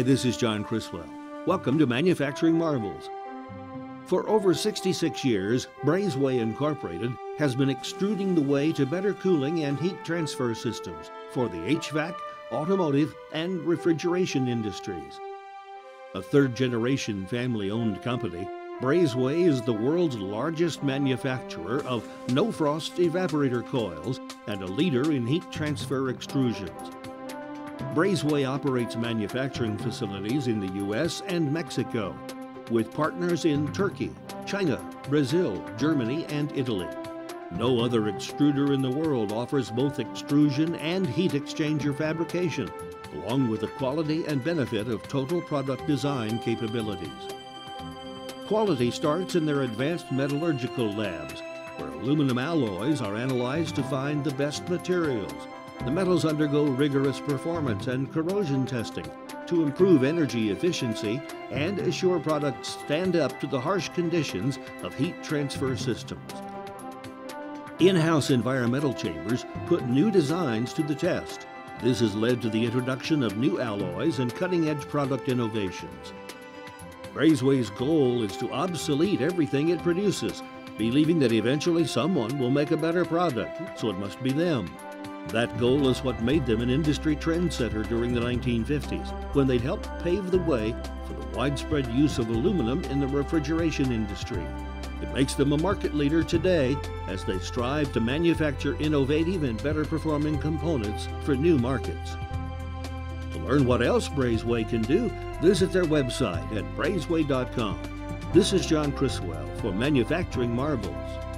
Hi, this is John Criswell. Welcome to Manufacturing Marvels. For over 66 years, Brazeway Incorporated has been extruding the way to better cooling and heat transfer systems for the HVAC, automotive, and refrigeration industries. A third generation family owned company, Brazeway is the world's largest manufacturer of no frost evaporator coils and a leader in heat transfer extrusions. Brazeway operates manufacturing facilities in the U.S. and Mexico, with partners in Turkey, China, Brazil, Germany, and Italy. No other extruder in the world offers both extrusion and heat exchanger fabrication, along with the quality and benefit of total product design capabilities. Quality starts in their advanced metallurgical labs, where aluminum alloys are analyzed to find the best materials the metals undergo rigorous performance and corrosion testing to improve energy efficiency and assure products stand up to the harsh conditions of heat transfer systems. In-house environmental chambers put new designs to the test. This has led to the introduction of new alloys and cutting-edge product innovations. Brazeway's goal is to obsolete everything it produces, believing that eventually someone will make a better product, so it must be them. That goal is what made them an industry trendsetter during the 1950s, when they'd helped pave the way for the widespread use of aluminum in the refrigeration industry. It makes them a market leader today as they strive to manufacture innovative and better performing components for new markets. To learn what else Brazeway can do, visit their website at brazeway.com. This is John Criswell for Manufacturing Marvels.